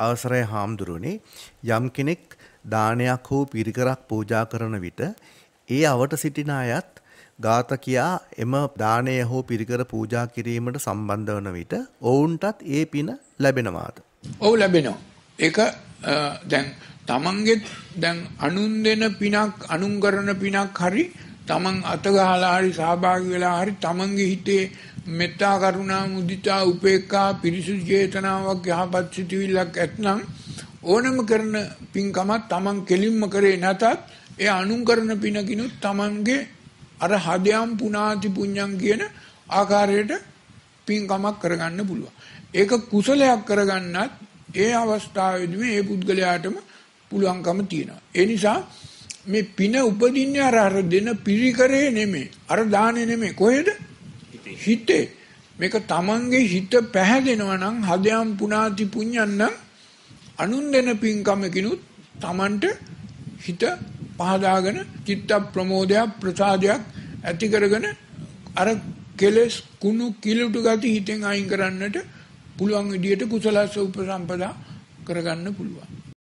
අවසරයි හාමුදුරුවනේ යම් කෙනෙක් දානයක් හෝ පිරිකරක් පූජා කරන විට ඒ අවට සිටින අයත් ගාත කියා එම දානය හෝ පිරිකර පූජා කිරීමට සම්බන්ධ වන විට ඔවුන්ටත් ඒ පින ලැබෙනවාද. ඔවු ලැබෙනවා. ඒක දැන් තමන්ගෙත් දැන් අනුන් දෙන පිනක් අනුන් කරන පිනක් හරි තමන් අතගහලා හරි සහභාගී වෙලා හරි තමන්ගේ හිතේ මෙත්තා කරුණා මුදිතා උපේක්ඛා පිරිසුදු චේතනාවක් යහපත් සිතුවිල්ලක් ඇත්නම් ඕනම කරන පින්කමක් තමන් කෙලින්ම කරේ නැතත් ඒ අනුන් කරන පිනකිනුත් තමන්ගේ අර හදයන් පුනාති පුඤ්ඤං කියන ආකාරයට පින්කමක් කරගන්න පුළුවන්. ඒක කුසලයක් කරගන්නත් ඒ අවස්ථාවේදී මේ පුද්ගලයාටම පුළුවන්කම තියෙනවා. ඒ නිසා මේ පින උපදින්නේ අර අර දෙන පිරිකරේ නෙමෙයි. අර දානේ නෙමෙයි. කොහෙද? හිතේ. මේක තමන්ගේ හිත පැහැදෙනවා නම් හදයන් පුනාති පුඤ්ඤං නම් අනුන් දෙන පින්කමකිනුත් තමන්ට හිත පහදාගෙන චිත්ත ප්‍රමෝදයක් ප්‍රසාදයක් ඇති කරගෙන අර කෙලස් කුණු කිලුටු ගති හිතෙන් අයින් කරන්නට පුළුවන් විදියට කුසලස්ස උපසම්පදා කරගන්න පුළුවන්